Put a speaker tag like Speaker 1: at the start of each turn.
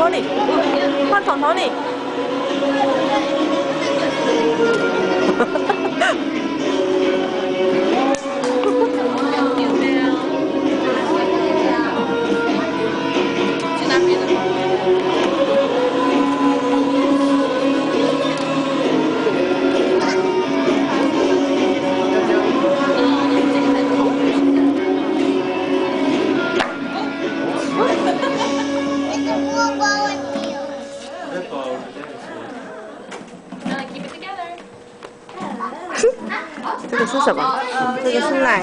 Speaker 1: 桃李，换桃桃李。哈哈哈哈哈！哈哈，
Speaker 2: 明白啊？啊，去拿别的吧。
Speaker 1: 这个是什么？这个是奶。